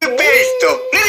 peito.